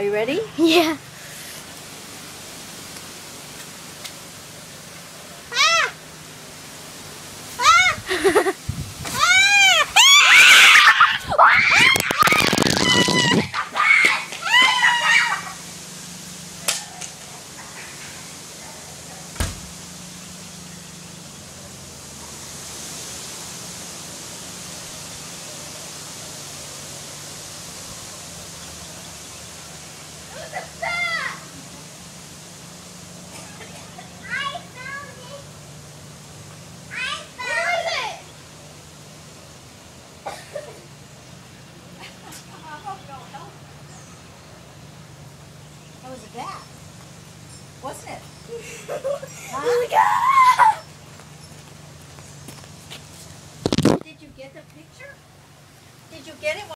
Are you ready? Yeah. Ah! Ah! Was that? Wasn't it? huh? Did you get the picture? Did you get it?